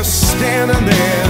you standing there.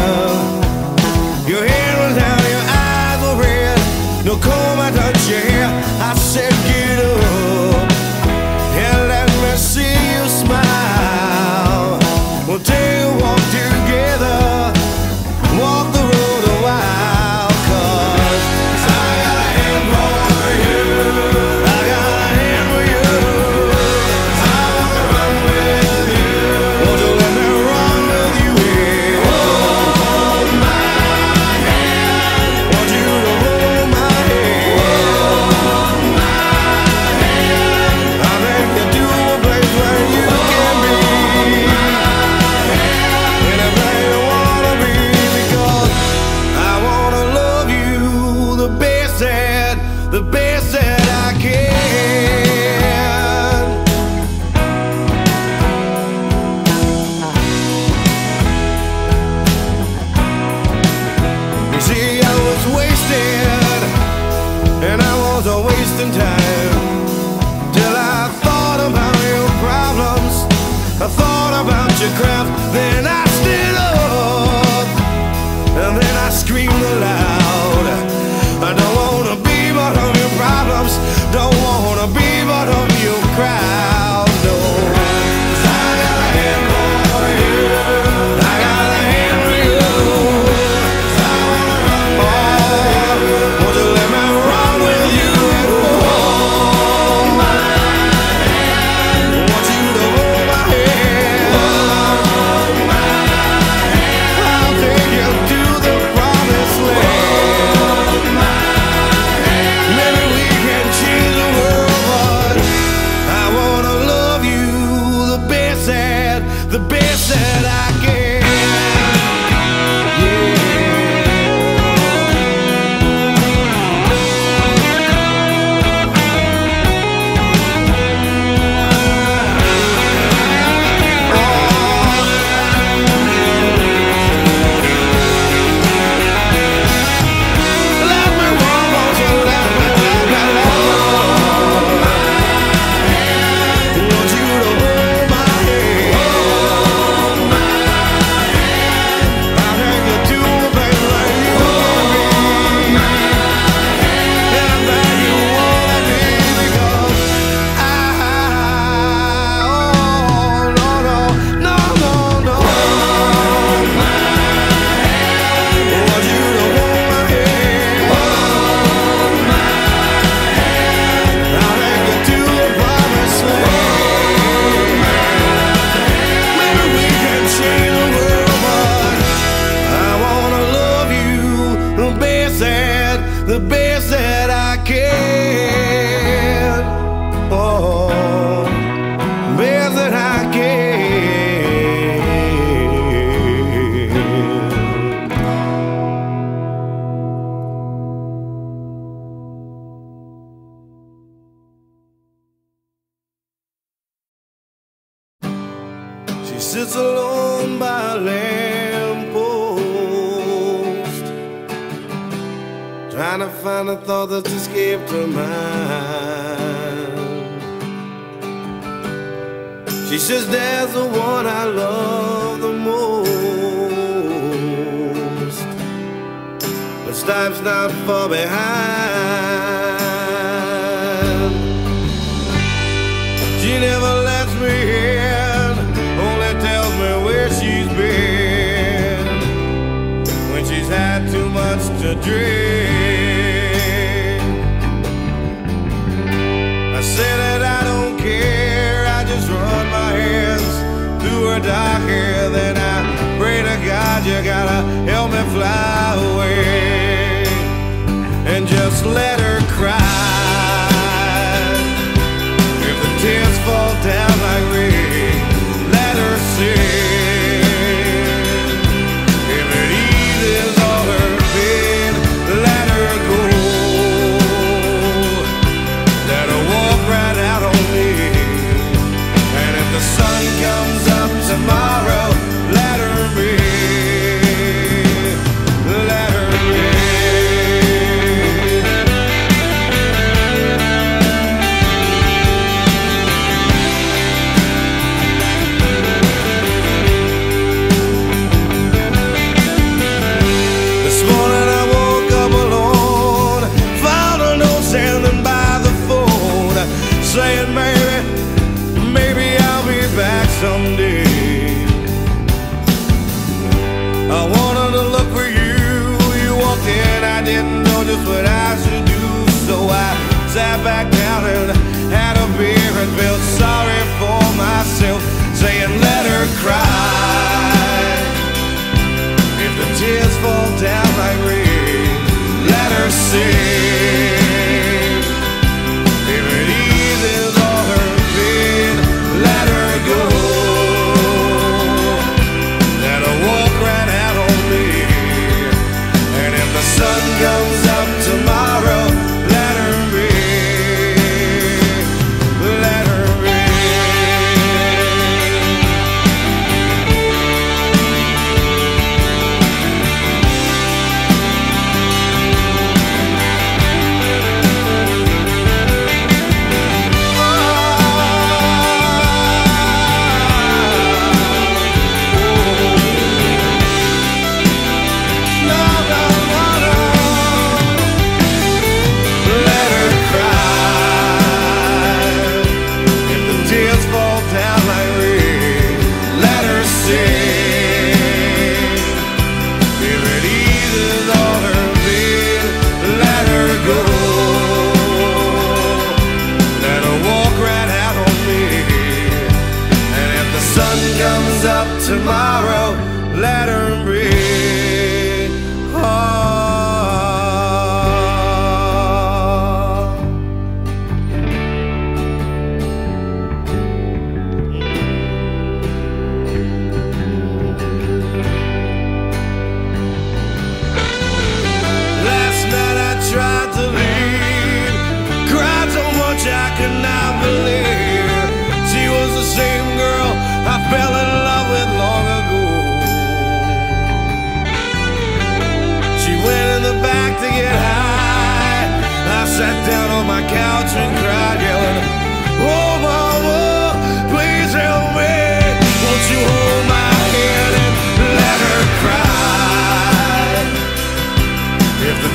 She says, There's the one I love the most, but time's not far behind.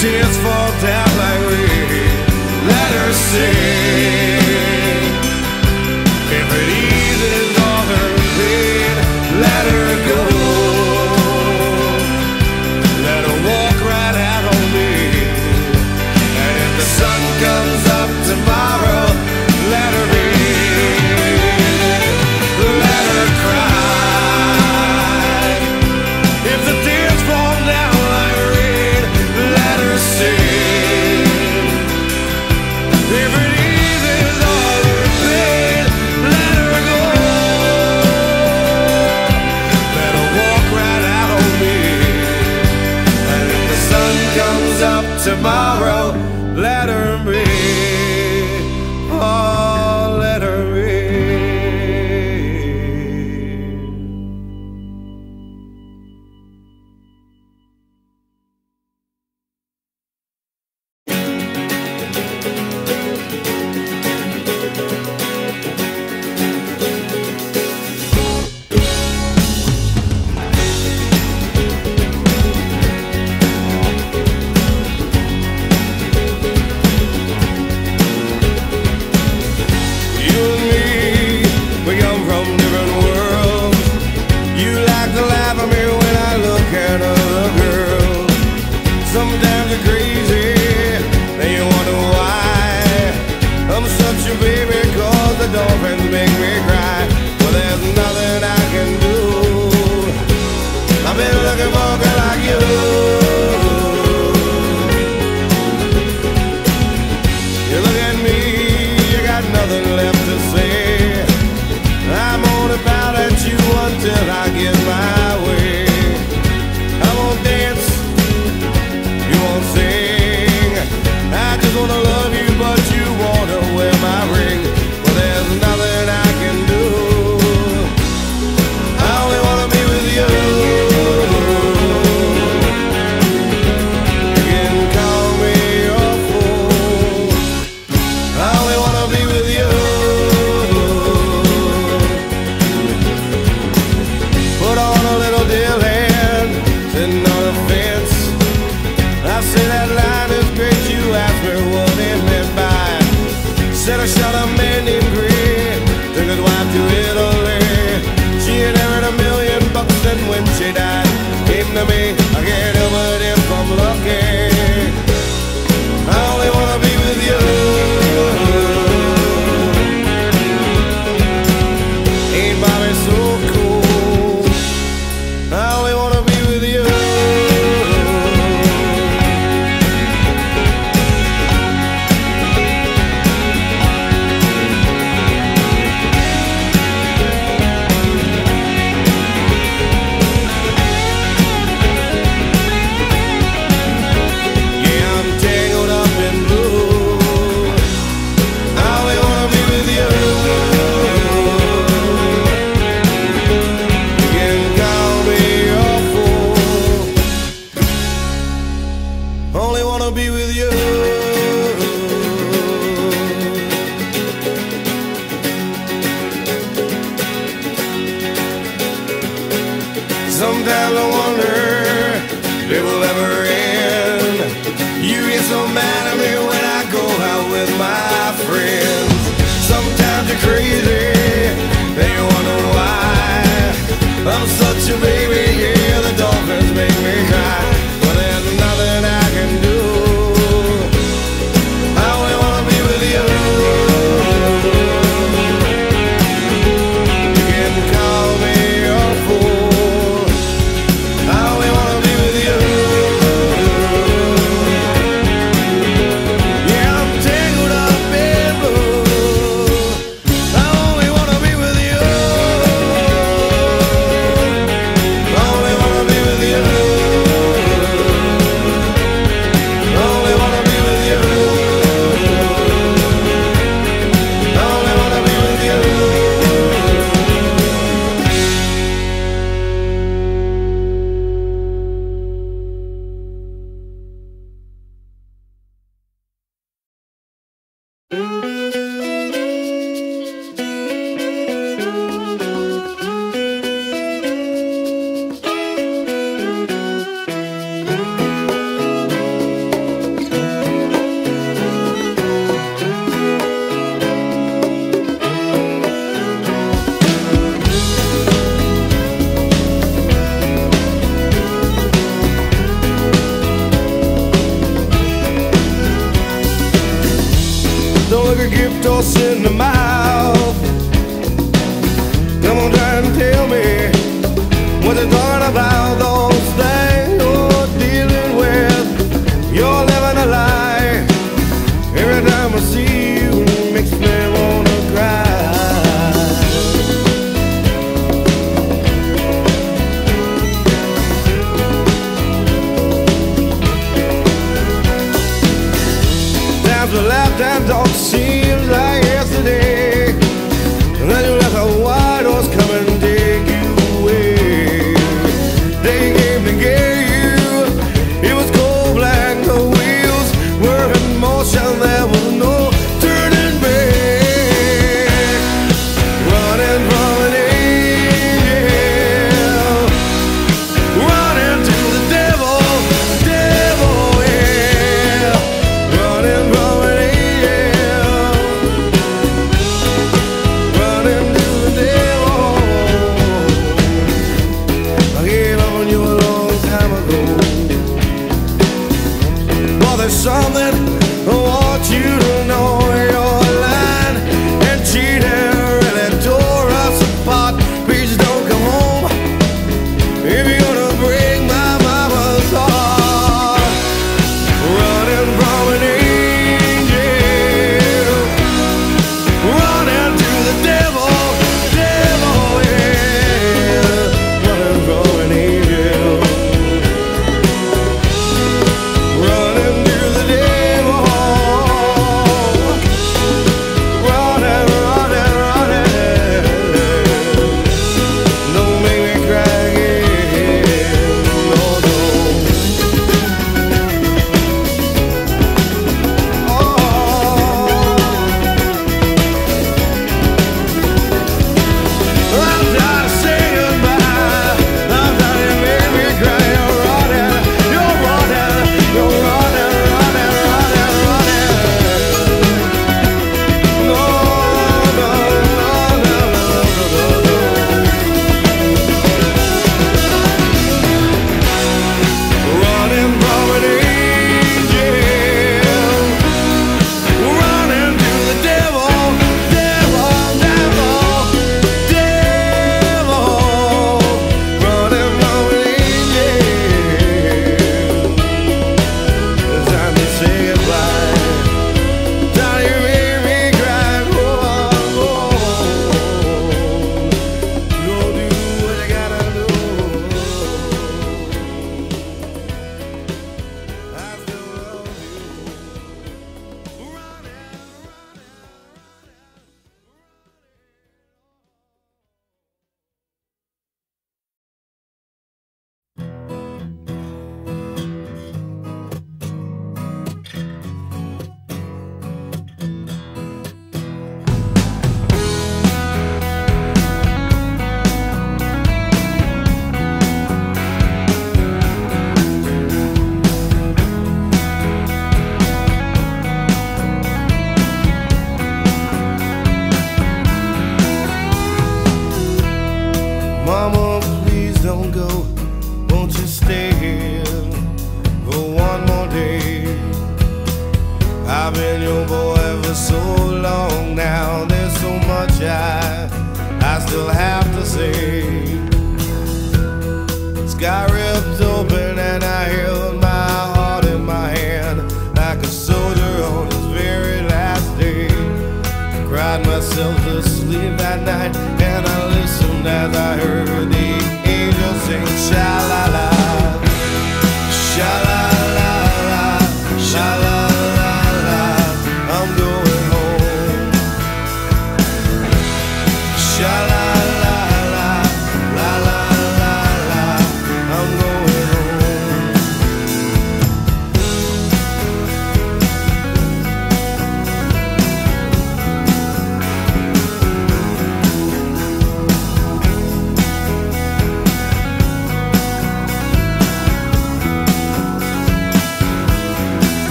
Tears fall down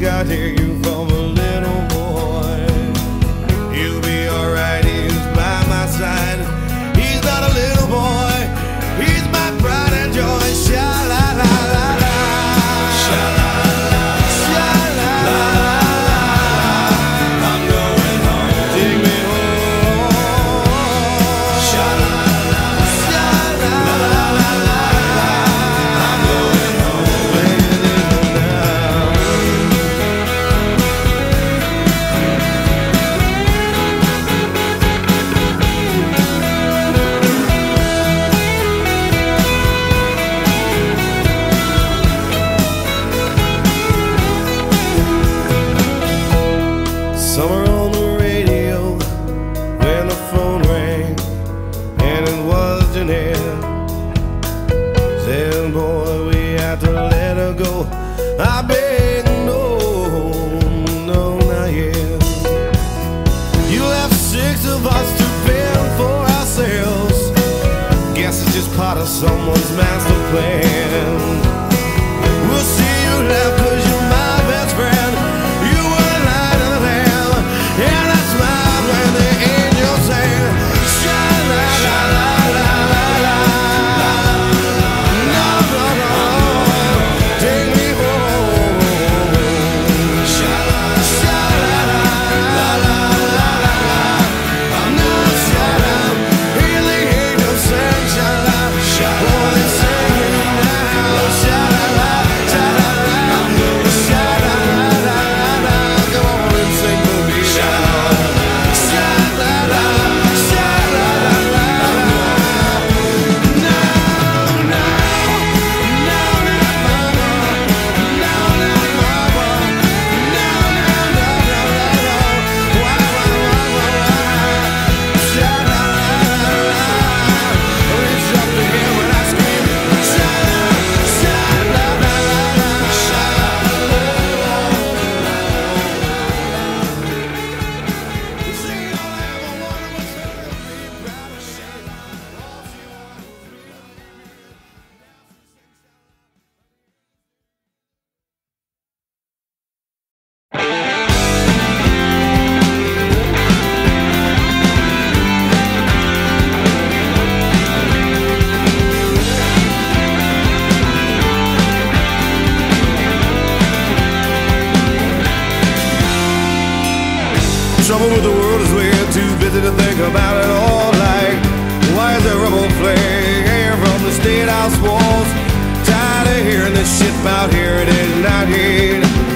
God take you trouble with the world is we're too busy to think about it all. Like, why is there rubble playing air from the state house walls? Tired of hearing this shit about here it is not here.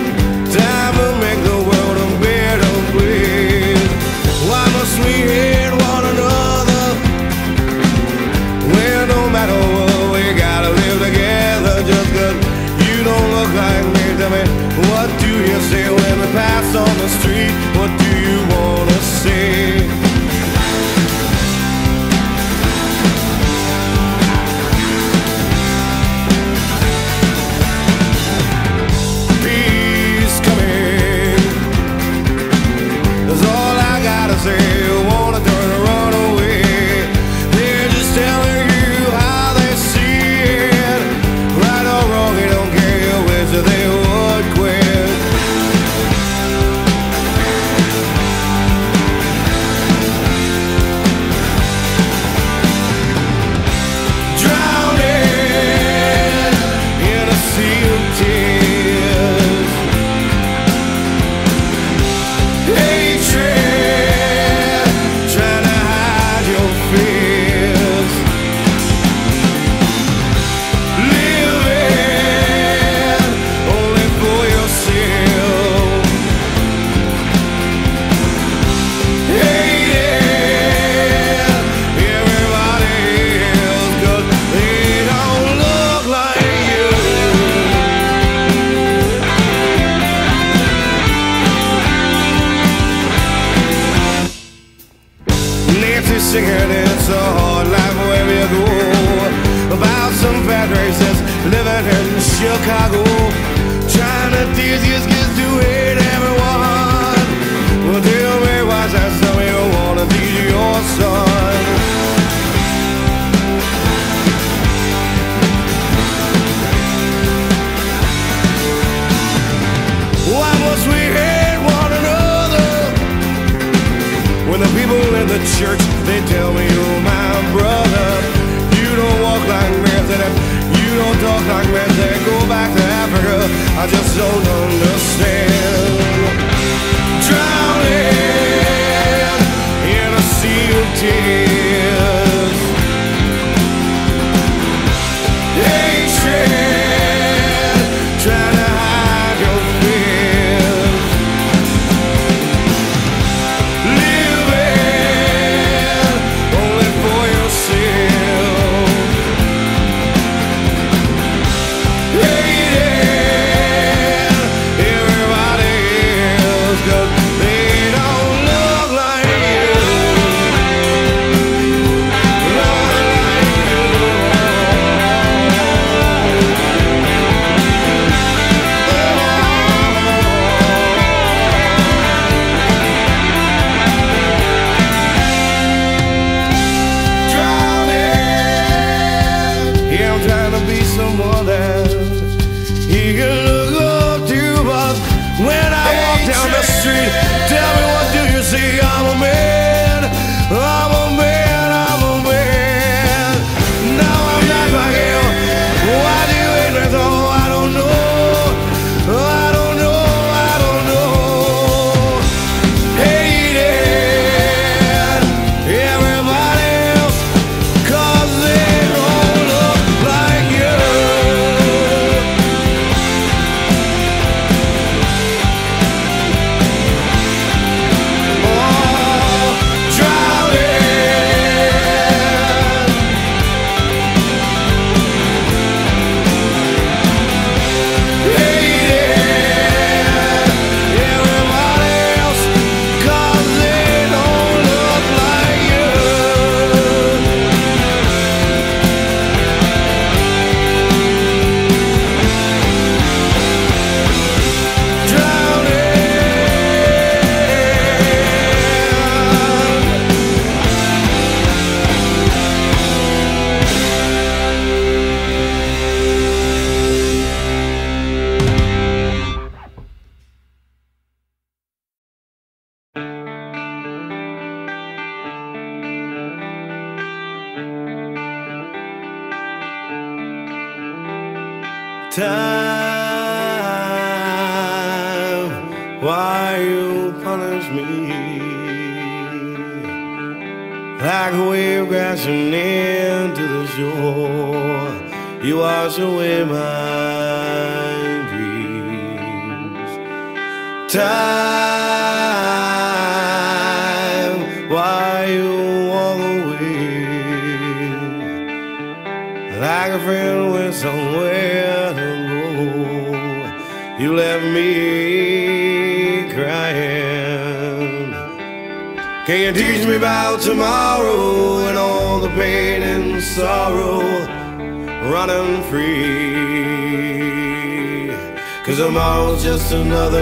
Another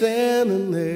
standing there,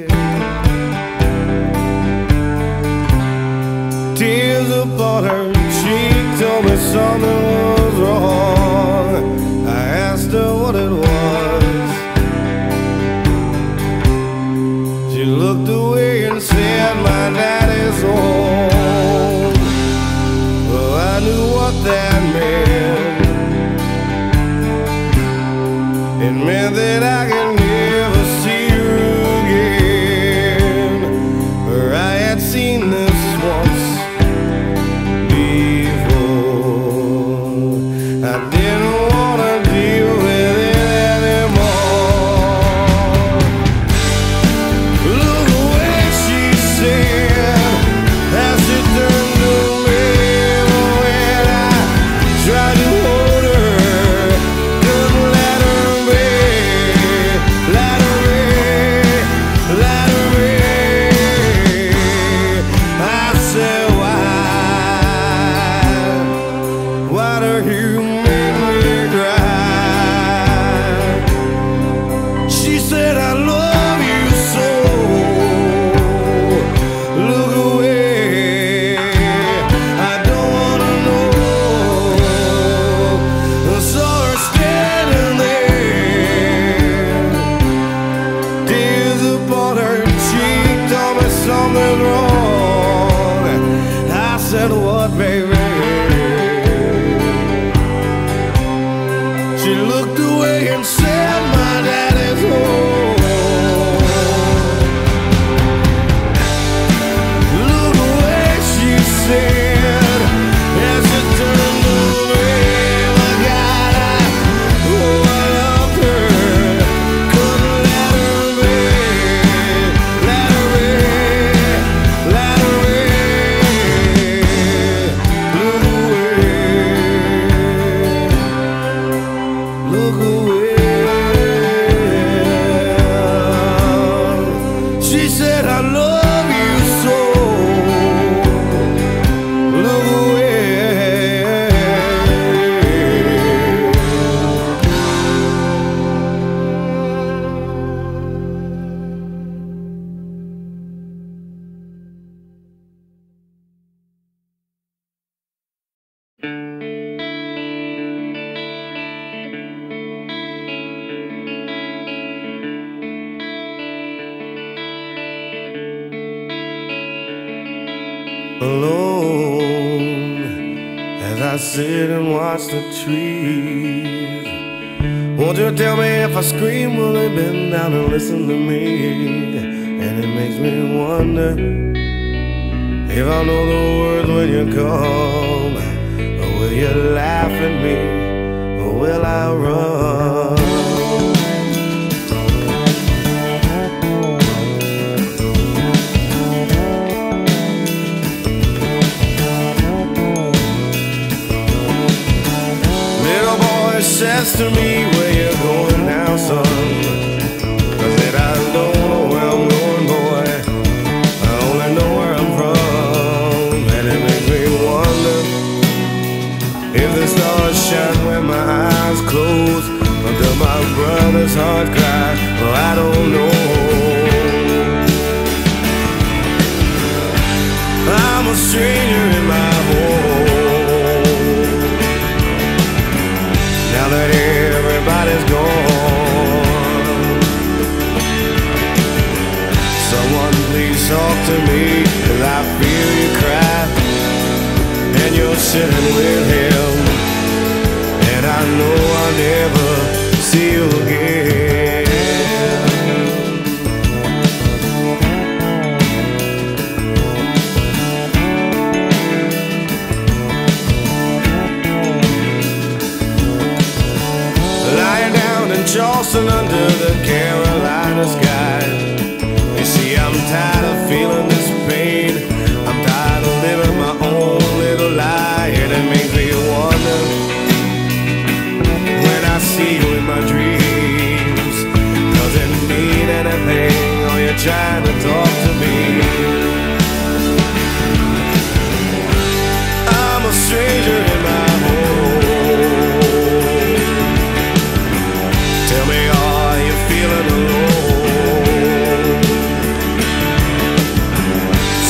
Tell me, are you feeling alone?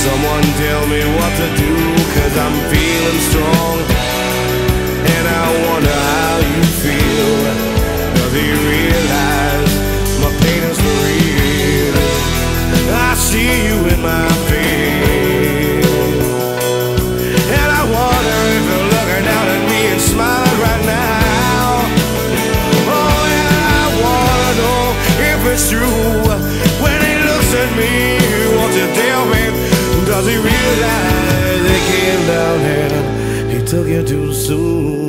Someone tell me what to do, cause I'm feeling strong. took you too soon.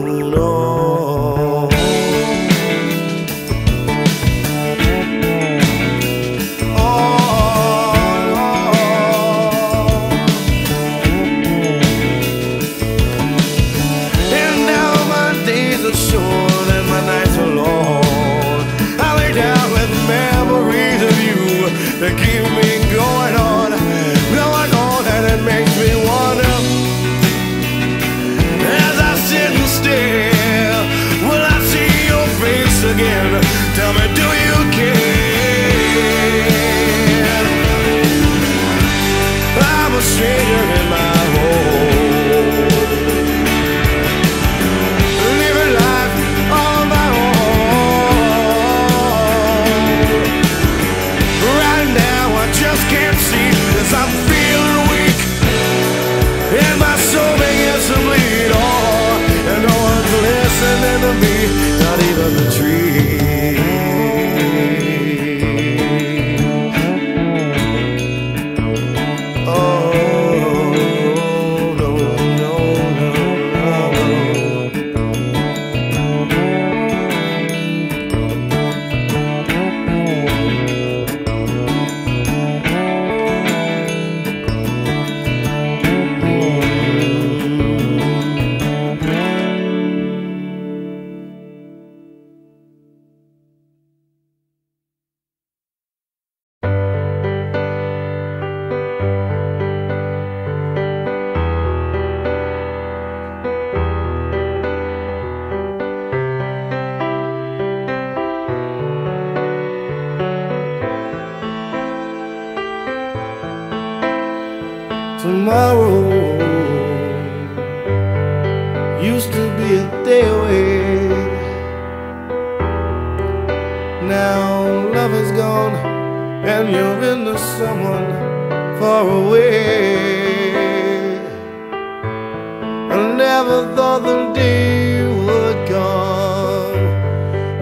never thought the day would come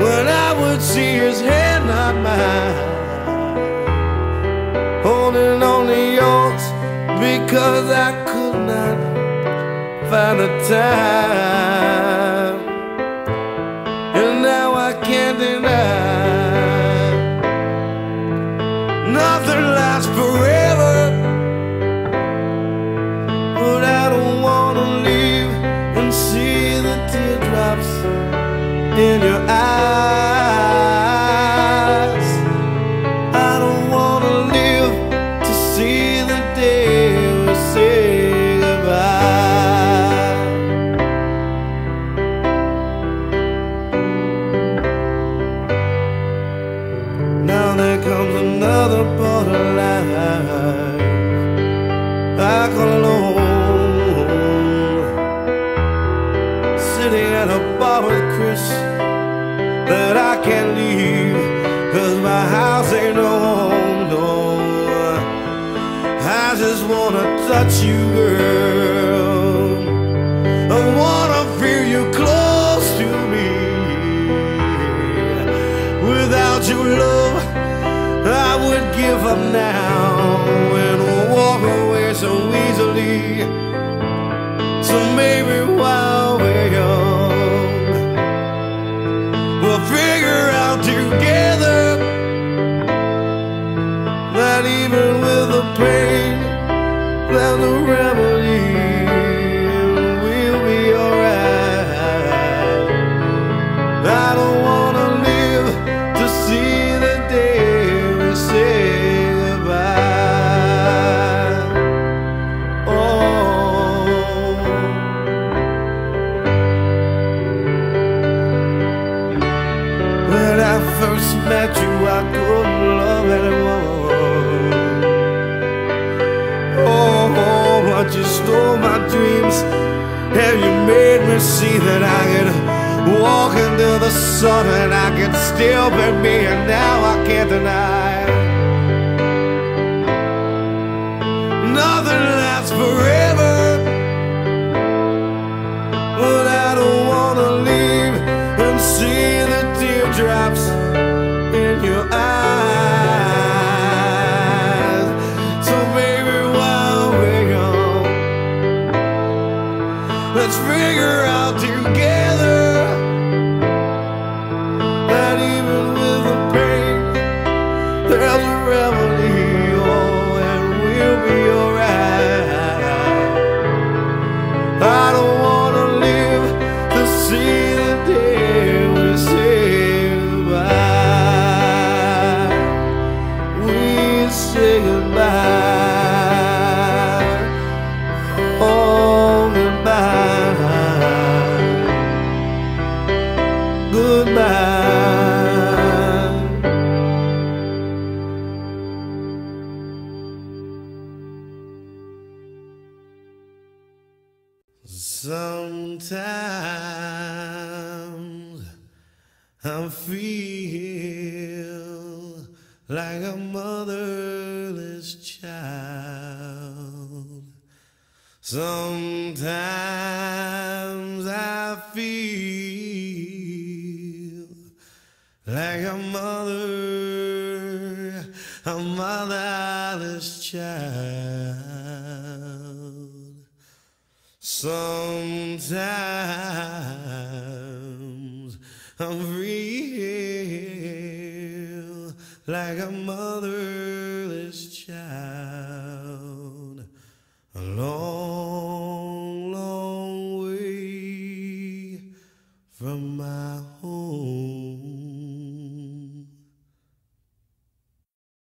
when I would see his hand, not mine, holding on to yours because I could not find the time. you